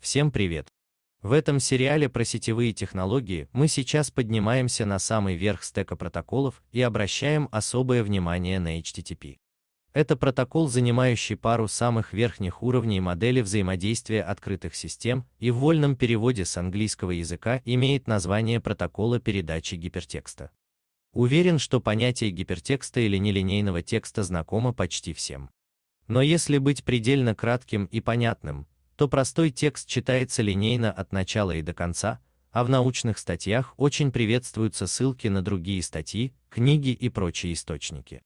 Всем привет! В этом сериале про сетевые технологии мы сейчас поднимаемся на самый верх стека протоколов и обращаем особое внимание на HTTP. Это протокол, занимающий пару самых верхних уровней модели взаимодействия открытых систем и в вольном переводе с английского языка имеет название протокола передачи гипертекста. Уверен, что понятие гипертекста или нелинейного текста знакомо почти всем. Но если быть предельно кратким и понятным, то простой текст читается линейно от начала и до конца, а в научных статьях очень приветствуются ссылки на другие статьи, книги и прочие источники.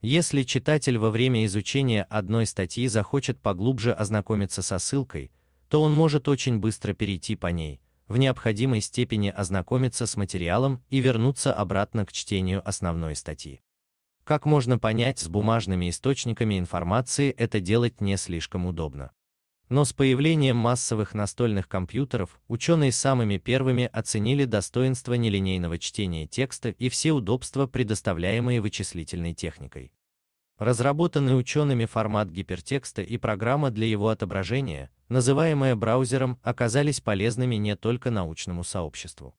Если читатель во время изучения одной статьи захочет поглубже ознакомиться со ссылкой, то он может очень быстро перейти по ней, в необходимой степени ознакомиться с материалом и вернуться обратно к чтению основной статьи. Как можно понять, с бумажными источниками информации это делать не слишком удобно. Но с появлением массовых настольных компьютеров ученые самыми первыми оценили достоинство нелинейного чтения текста и все удобства, предоставляемые вычислительной техникой. Разработанный учеными формат гипертекста и программа для его отображения, называемая браузером, оказались полезными не только научному сообществу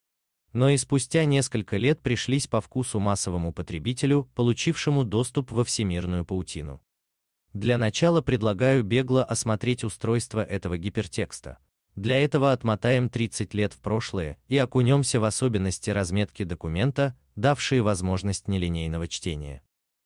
но и спустя несколько лет пришлись по вкусу массовому потребителю, получившему доступ во всемирную паутину. Для начала предлагаю бегло осмотреть устройство этого гипертекста. Для этого отмотаем 30 лет в прошлое и окунемся в особенности разметки документа, давшие возможность нелинейного чтения.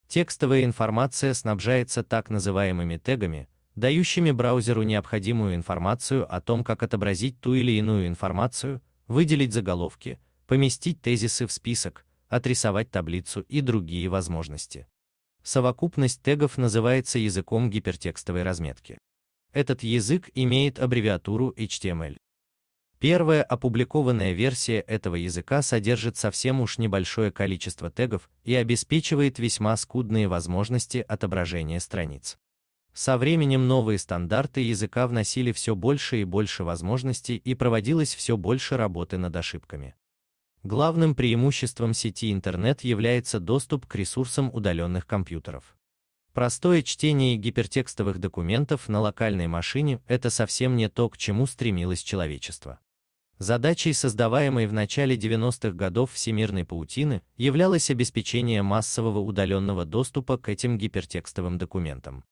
Текстовая информация снабжается так называемыми тегами, дающими браузеру необходимую информацию о том, как отобразить ту или иную информацию, выделить заголовки, поместить тезисы в список, отрисовать таблицу и другие возможности. Совокупность тегов называется языком гипертекстовой разметки. Этот язык имеет аббревиатуру HTML. Первая опубликованная версия этого языка содержит совсем уж небольшое количество тегов и обеспечивает весьма скудные возможности отображения страниц. Со временем новые стандарты языка вносили все больше и больше возможностей и проводилось все больше работы над ошибками. Главным преимуществом сети интернет является доступ к ресурсам удаленных компьютеров. Простое чтение гипертекстовых документов на локальной машине – это совсем не то, к чему стремилось человечество. Задачей, создаваемой в начале 90-х годов всемирной паутины, являлось обеспечение массового удаленного доступа к этим гипертекстовым документам.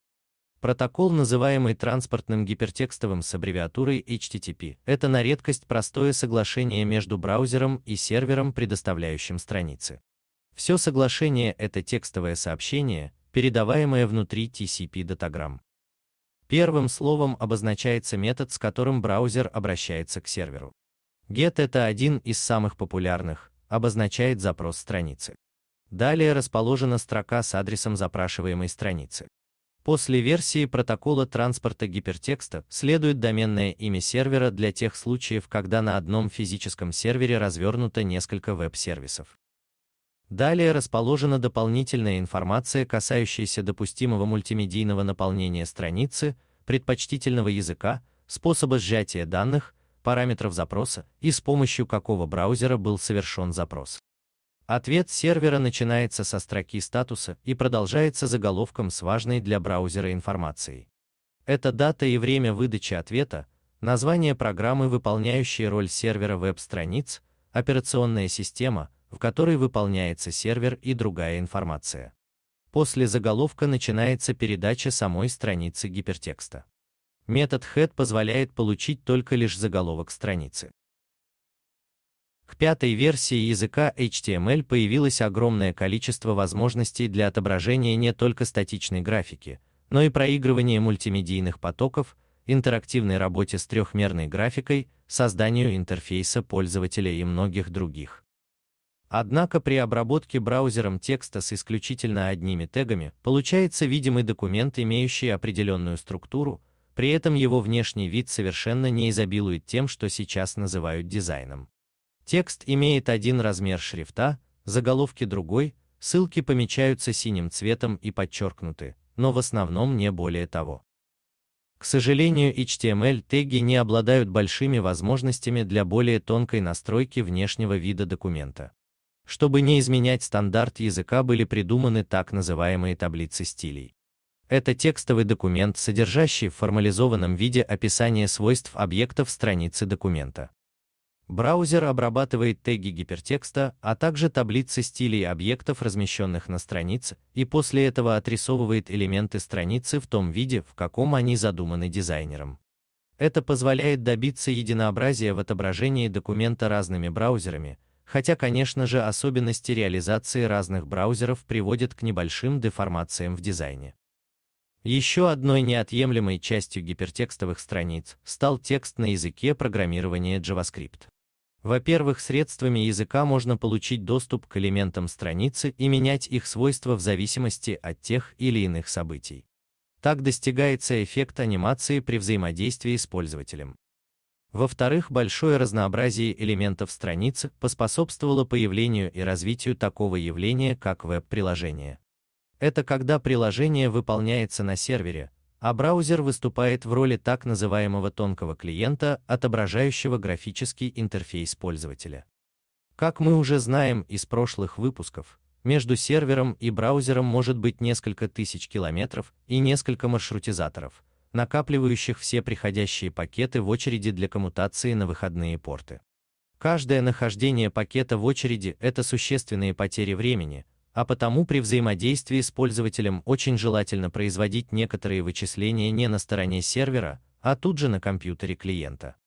Протокол, называемый транспортным гипертекстовым с аббревиатурой HTTP, это на редкость простое соглашение между браузером и сервером, предоставляющим страницы. Все соглашение – это текстовое сообщение, передаваемое внутри TCP-датаграмм. Первым словом обозначается метод, с которым браузер обращается к серверу. GET – это один из самых популярных, обозначает запрос страницы. Далее расположена строка с адресом запрашиваемой страницы. После версии протокола транспорта гипертекста следует доменное имя сервера для тех случаев, когда на одном физическом сервере развернуто несколько веб-сервисов. Далее расположена дополнительная информация, касающаяся допустимого мультимедийного наполнения страницы, предпочтительного языка, способа сжатия данных, параметров запроса и с помощью какого браузера был совершен запрос. Ответ сервера начинается со строки статуса и продолжается заголовком с важной для браузера информацией. Это дата и время выдачи ответа, название программы, выполняющей роль сервера веб-страниц, операционная система, в которой выполняется сервер и другая информация. После заголовка начинается передача самой страницы гипертекста. Метод head позволяет получить только лишь заголовок страницы. К пятой версии языка HTML появилось огромное количество возможностей для отображения не только статичной графики, но и проигрывания мультимедийных потоков, интерактивной работе с трехмерной графикой, созданию интерфейса пользователя и многих других. Однако при обработке браузером текста с исключительно одними тегами получается видимый документ, имеющий определенную структуру, при этом его внешний вид совершенно не изобилует тем, что сейчас называют дизайном. Текст имеет один размер шрифта, заголовки другой, ссылки помечаются синим цветом и подчеркнуты, но в основном не более того. К сожалению, HTML-теги не обладают большими возможностями для более тонкой настройки внешнего вида документа. Чтобы не изменять стандарт языка, были придуманы так называемые таблицы стилей. Это текстовый документ, содержащий в формализованном виде описание свойств объектов страницы документа. Браузер обрабатывает теги гипертекста, а также таблицы стилей объектов, размещенных на странице, и после этого отрисовывает элементы страницы в том виде, в каком они задуманы дизайнером. Это позволяет добиться единообразия в отображении документа разными браузерами, хотя, конечно же, особенности реализации разных браузеров приводят к небольшим деформациям в дизайне. Еще одной неотъемлемой частью гипертекстовых страниц стал текст на языке программирования JavaScript. Во-первых, средствами языка можно получить доступ к элементам страницы и менять их свойства в зависимости от тех или иных событий. Так достигается эффект анимации при взаимодействии с пользователем. Во-вторых, большое разнообразие элементов страницы поспособствовало появлению и развитию такого явления, как веб-приложение. Это когда приложение выполняется на сервере, а браузер выступает в роли так называемого тонкого клиента, отображающего графический интерфейс пользователя. Как мы уже знаем из прошлых выпусков, между сервером и браузером может быть несколько тысяч километров и несколько маршрутизаторов, накапливающих все приходящие пакеты в очереди для коммутации на выходные порты. Каждое нахождение пакета в очереди – это существенные потери времени, а потому при взаимодействии с пользователем очень желательно производить некоторые вычисления не на стороне сервера, а тут же на компьютере клиента.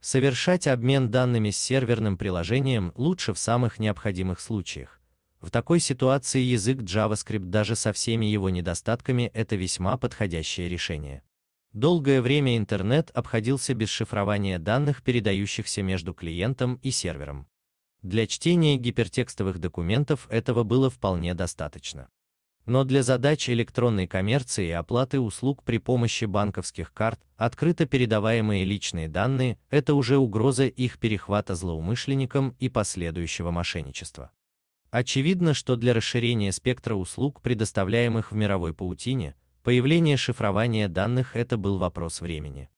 Совершать обмен данными с серверным приложением лучше в самых необходимых случаях. В такой ситуации язык JavaScript даже со всеми его недостатками это весьма подходящее решение. Долгое время интернет обходился без шифрования данных, передающихся между клиентом и сервером. Для чтения гипертекстовых документов этого было вполне достаточно. Но для задач электронной коммерции и оплаты услуг при помощи банковских карт, открыто передаваемые личные данные – это уже угроза их перехвата злоумышленникам и последующего мошенничества. Очевидно, что для расширения спектра услуг, предоставляемых в мировой паутине, появление шифрования данных – это был вопрос времени.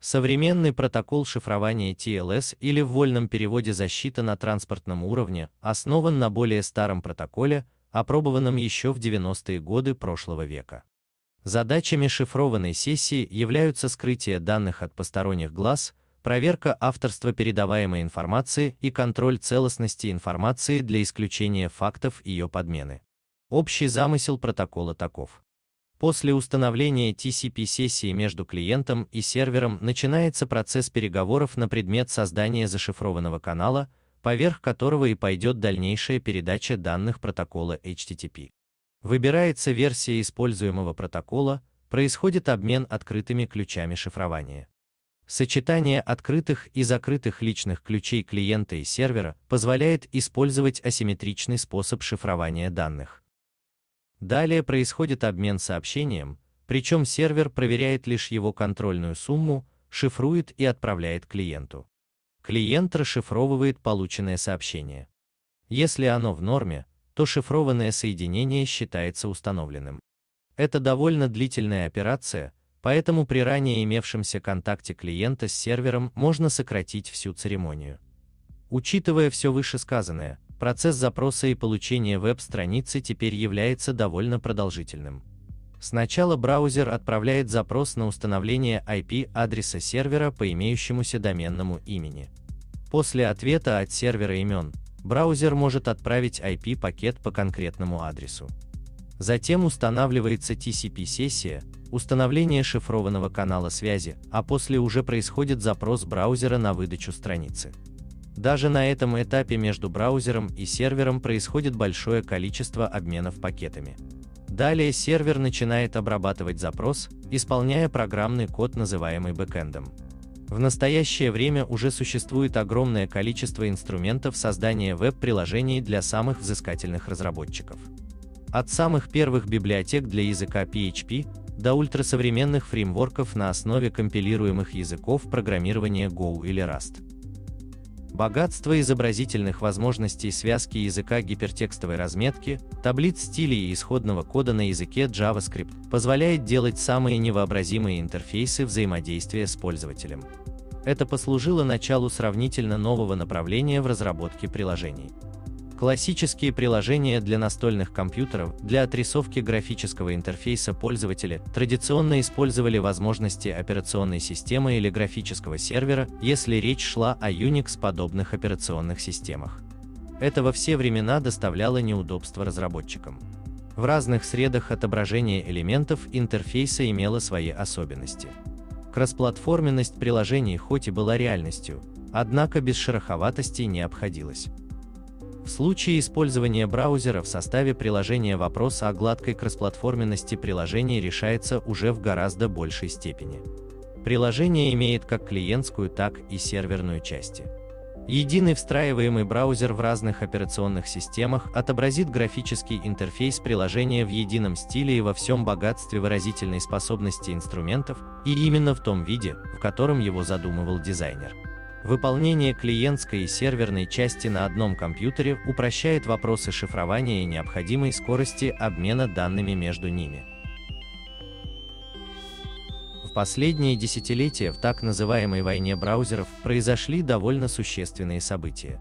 Современный протокол шифрования TLS или в вольном переводе защита на транспортном уровне основан на более старом протоколе, опробованном еще в 90-е годы прошлого века. Задачами шифрованной сессии являются скрытие данных от посторонних глаз, проверка авторства передаваемой информации и контроль целостности информации для исключения фактов ее подмены. Общий замысел протокола таков. После установления TCP-сессии между клиентом и сервером начинается процесс переговоров на предмет создания зашифрованного канала, поверх которого и пойдет дальнейшая передача данных протокола HTTP. Выбирается версия используемого протокола, происходит обмен открытыми ключами шифрования. Сочетание открытых и закрытых личных ключей клиента и сервера позволяет использовать асимметричный способ шифрования данных. Далее происходит обмен сообщением, причем сервер проверяет лишь его контрольную сумму, шифрует и отправляет клиенту. Клиент расшифровывает полученное сообщение. Если оно в норме, то шифрованное соединение считается установленным. Это довольно длительная операция, поэтому при ранее имевшемся контакте клиента с сервером можно сократить всю церемонию. Учитывая все вышесказанное, процесс запроса и получения веб-страницы теперь является довольно продолжительным. Сначала браузер отправляет запрос на установление IP-адреса сервера по имеющемуся доменному имени. После ответа от сервера имен, браузер может отправить IP-пакет по конкретному адресу. Затем устанавливается TCP-сессия, установление шифрованного канала связи, а после уже происходит запрос браузера на выдачу страницы. Даже на этом этапе между браузером и сервером происходит большое количество обменов пакетами. Далее сервер начинает обрабатывать запрос, исполняя программный код, называемый бэкэндом. В настоящее время уже существует огромное количество инструментов создания веб-приложений для самых взыскательных разработчиков. От самых первых библиотек для языка PHP до ультрасовременных фреймворков на основе компилируемых языков программирования Go или Rust. Богатство изобразительных возможностей связки языка гипертекстовой разметки, таблиц стилей и исходного кода на языке JavaScript позволяет делать самые невообразимые интерфейсы взаимодействия с пользователем. Это послужило началу сравнительно нового направления в разработке приложений. Классические приложения для настольных компьютеров для отрисовки графического интерфейса пользователя традиционно использовали возможности операционной системы или графического сервера, если речь шла о Unix-подобных операционных системах. Это во все времена доставляло неудобства разработчикам. В разных средах отображения элементов интерфейса имело свои особенности. Кроссплатформенность приложений хоть и была реальностью, однако без шероховатости не обходилась. В случае использования браузера в составе приложения вопрос о гладкой кроссплатформенности приложения решается уже в гораздо большей степени. Приложение имеет как клиентскую, так и серверную части. Единый встраиваемый браузер в разных операционных системах отобразит графический интерфейс приложения в едином стиле и во всем богатстве выразительной способности инструментов, и именно в том виде, в котором его задумывал дизайнер. Выполнение клиентской и серверной части на одном компьютере упрощает вопросы шифрования и необходимой скорости обмена данными между ними. В последние десятилетия в так называемой войне браузеров произошли довольно существенные события.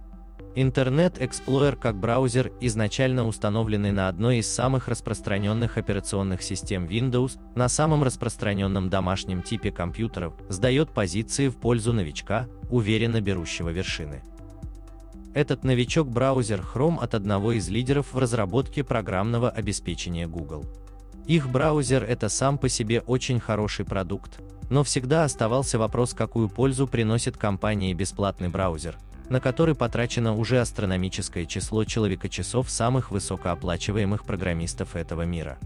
Internet Explorer как браузер, изначально установленный на одной из самых распространенных операционных систем Windows, на самом распространенном домашнем типе компьютеров, сдает позиции в пользу новичка, уверенно берущего вершины. Этот новичок-браузер Chrome от одного из лидеров в разработке программного обеспечения Google. Их браузер это сам по себе очень хороший продукт, но всегда оставался вопрос, какую пользу приносит компании бесплатный браузер, на который потрачено уже астрономическое число человека-часов самых высокооплачиваемых программистов этого мира.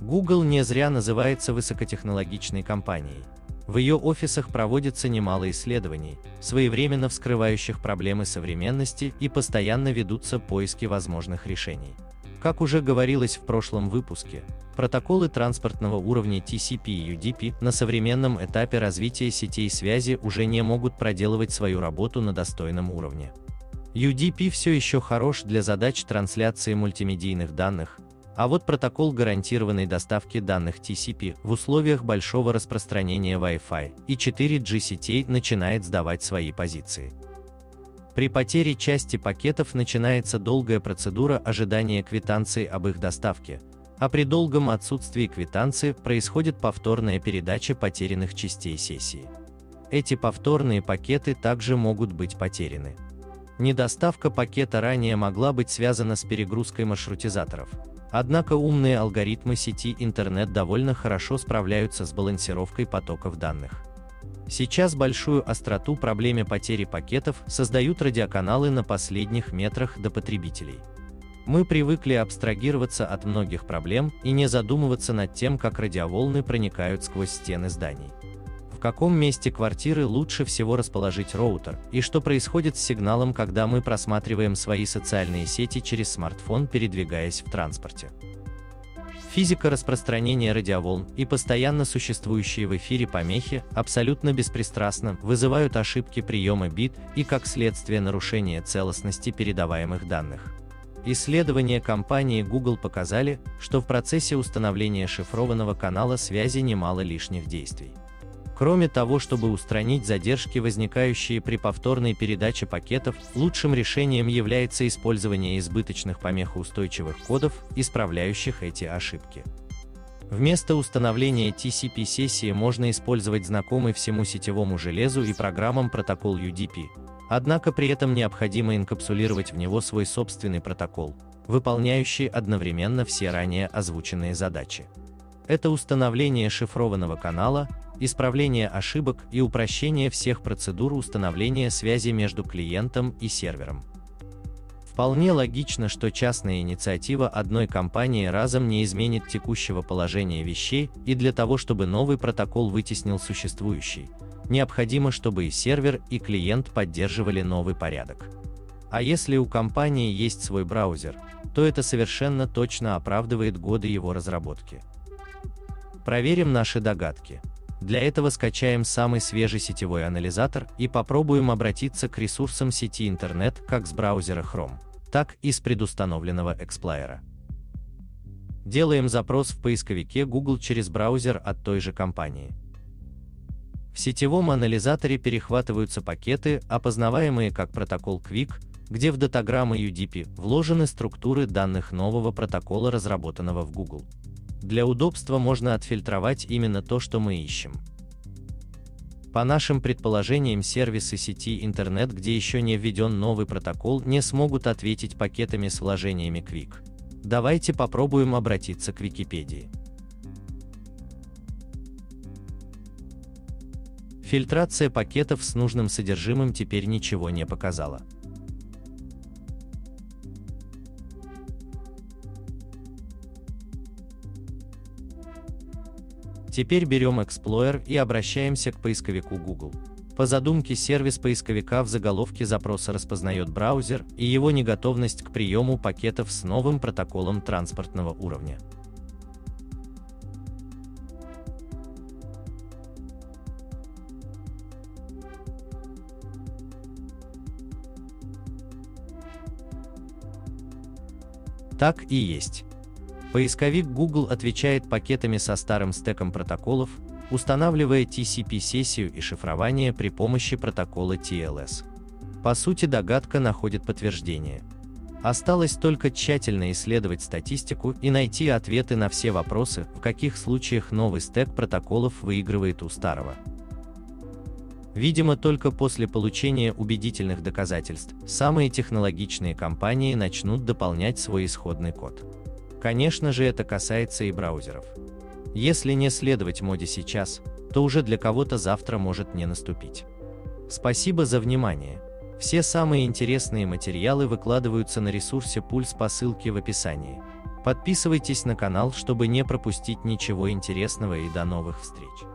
Google не зря называется высокотехнологичной компанией. В ее офисах проводится немало исследований, своевременно вскрывающих проблемы современности и постоянно ведутся поиски возможных решений. Как уже говорилось в прошлом выпуске, протоколы транспортного уровня TCP и UDP на современном этапе развития сетей связи уже не могут проделывать свою работу на достойном уровне. UDP все еще хорош для задач трансляции мультимедийных данных, а вот протокол гарантированной доставки данных TCP в условиях большого распространения Wi-Fi и 4G сетей начинает сдавать свои позиции. При потере части пакетов начинается долгая процедура ожидания квитанции об их доставке, а при долгом отсутствии квитанции происходит повторная передача потерянных частей сессии. Эти повторные пакеты также могут быть потеряны. Недоставка пакета ранее могла быть связана с перегрузкой маршрутизаторов, однако умные алгоритмы сети интернет довольно хорошо справляются с балансировкой потоков данных. Сейчас большую остроту проблеме потери пакетов создают радиоканалы на последних метрах до потребителей. Мы привыкли абстрагироваться от многих проблем и не задумываться над тем, как радиоволны проникают сквозь стены зданий. В каком месте квартиры лучше всего расположить роутер, и что происходит с сигналом, когда мы просматриваем свои социальные сети через смартфон, передвигаясь в транспорте. Физика распространения радиоволн и постоянно существующие в эфире помехи абсолютно беспристрастно вызывают ошибки приема бит и как следствие нарушения целостности передаваемых данных. Исследования компании Google показали, что в процессе установления шифрованного канала связи немало лишних действий. Кроме того, чтобы устранить задержки, возникающие при повторной передаче пакетов, лучшим решением является использование избыточных помехоустойчивых кодов, исправляющих эти ошибки. Вместо установления TCP-сессии можно использовать знакомый всему сетевому железу и программам протокол UDP, однако при этом необходимо инкапсулировать в него свой собственный протокол, выполняющий одновременно все ранее озвученные задачи. Это установление шифрованного канала, исправление ошибок и упрощение всех процедур установления связи между клиентом и сервером. Вполне логично, что частная инициатива одной компании разом не изменит текущего положения вещей, и для того, чтобы новый протокол вытеснил существующий, необходимо, чтобы и сервер, и клиент поддерживали новый порядок. А если у компании есть свой браузер, то это совершенно точно оправдывает годы его разработки. Проверим наши догадки. Для этого скачаем самый свежий сетевой анализатор и попробуем обратиться к ресурсам сети интернет как с браузера Chrome, так и с предустановленного Explorer. Делаем запрос в поисковике Google через браузер от той же компании. В сетевом анализаторе перехватываются пакеты, опознаваемые как протокол Quick, где в датаграммы UDP вложены структуры данных нового протокола, разработанного в Google. Для удобства можно отфильтровать именно то, что мы ищем. По нашим предположениям, сервисы сети интернет, где еще не введен новый протокол, не смогут ответить пакетами с вложениями Quick. Давайте попробуем обратиться к Википедии. Фильтрация пакетов с нужным содержимым теперь ничего не показала. Теперь берем Explorer и обращаемся к поисковику Google. По задумке сервис поисковика в заголовке запроса распознает браузер и его неготовность к приему пакетов с новым протоколом транспортного уровня. Так и есть. Поисковик Google отвечает пакетами со старым стеком протоколов, устанавливая TCP-сессию и шифрование при помощи протокола TLS. По сути догадка находит подтверждение. Осталось только тщательно исследовать статистику и найти ответы на все вопросы, в каких случаях новый стек протоколов выигрывает у старого. Видимо, только после получения убедительных доказательств самые технологичные компании начнут дополнять свой исходный код. Конечно же это касается и браузеров. Если не следовать моде сейчас, то уже для кого-то завтра может не наступить. Спасибо за внимание. Все самые интересные материалы выкладываются на ресурсе Пульс по ссылке в описании. Подписывайтесь на канал, чтобы не пропустить ничего интересного и до новых встреч.